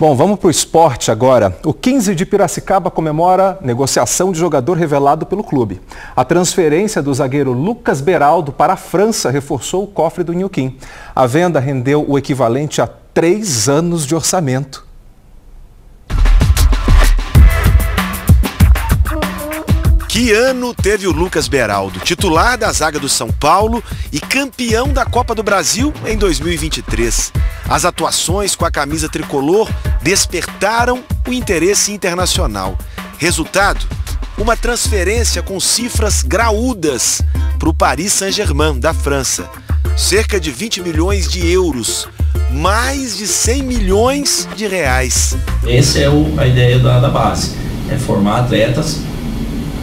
Bom, vamos para o esporte agora. O 15 de Piracicaba comemora negociação de jogador revelado pelo clube. A transferência do zagueiro Lucas Beraldo para a França reforçou o cofre do Nhoquim. A venda rendeu o equivalente a três anos de orçamento. Que ano teve o Lucas Beraldo, titular da zaga do São Paulo e campeão da Copa do Brasil em 2023? As atuações com a camisa tricolor despertaram o interesse internacional. Resultado? Uma transferência com cifras graúdas para o Paris Saint-Germain, da França. Cerca de 20 milhões de euros, mais de 100 milhões de reais. Essa é a ideia da, da base, é formar atletas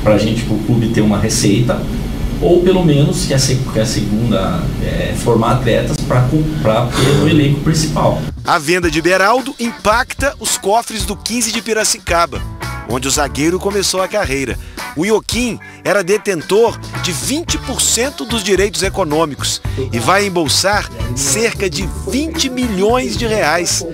para a gente, para o clube ter uma receita, ou pelo menos que a, que a segunda é, formar atletas para ter o elenco principal. A venda de Beraldo impacta os cofres do 15 de Piracicaba, onde o zagueiro começou a carreira. O Ioquim era detentor de 20% dos direitos econômicos e vai embolsar cerca de 20 milhões de reais.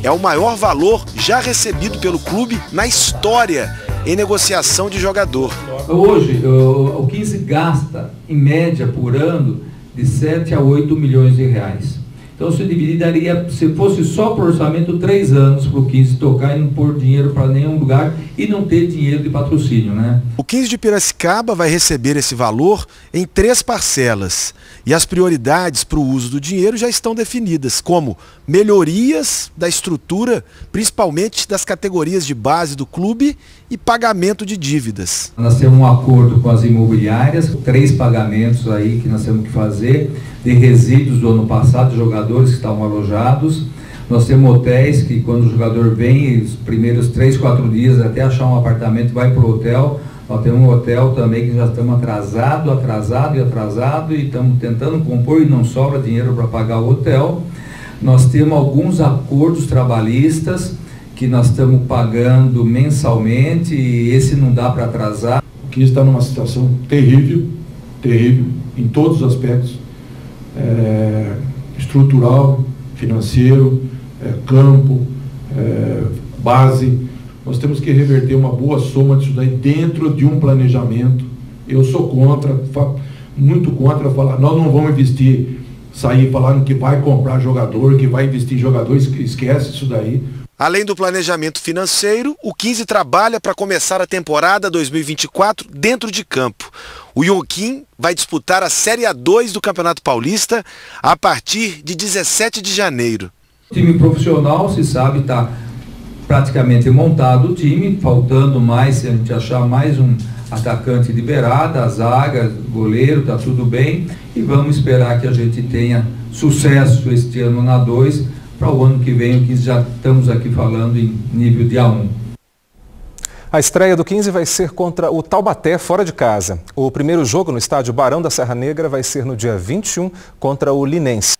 É o maior valor já recebido pelo clube na história em negociação de jogador. Hoje, o 15 gasta, em média, por ano, de 7 a 8 milhões de reais. Então, se dividir, daria, se fosse só por orçamento, três anos para o 15 tocar e não pôr dinheiro para nenhum lugar e não ter dinheiro de patrocínio, né? O 15 de Piracicaba vai receber esse valor em três parcelas. E as prioridades para o uso do dinheiro já estão definidas, como melhorias da estrutura, principalmente das categorias de base do clube e pagamento de dívidas. Nós temos um acordo com as imobiliárias, três pagamentos aí que nós temos que fazer de resíduos do ano passado, jogadores que estavam alojados. Nós temos hotéis que quando o jogador vem, os primeiros três, quatro dias até achar um apartamento, vai para o hotel. Nós temos um hotel também que já estamos atrasado, atrasado e atrasado e estamos tentando compor e não sobra dinheiro para pagar o hotel. Nós temos alguns acordos trabalhistas que nós estamos pagando mensalmente e esse não dá para atrasar. O que está numa situação terrível, terrível em todos os aspectos é, estrutural, financeiro, é, campo, é, base. Nós temos que reverter uma boa soma disso daí dentro de um planejamento. Eu sou contra, muito contra falar, nós não vamos investir, sair falando que vai comprar jogador, que vai investir em jogador, esquece isso daí. Além do planejamento financeiro, o 15 trabalha para começar a temporada 2024 dentro de campo. O Joaquim vai disputar a Série A2 do Campeonato Paulista a partir de 17 de janeiro. O time profissional, se sabe, está praticamente montado o time, faltando mais, se a gente achar mais um atacante liberado, a zaga, goleiro, está tudo bem. E vamos esperar que a gente tenha sucesso este ano na 2 para o ano que vem, que já estamos aqui falando em nível de A1. A estreia do 15 vai ser contra o Taubaté, fora de casa. O primeiro jogo no estádio Barão da Serra Negra vai ser no dia 21 contra o Linense.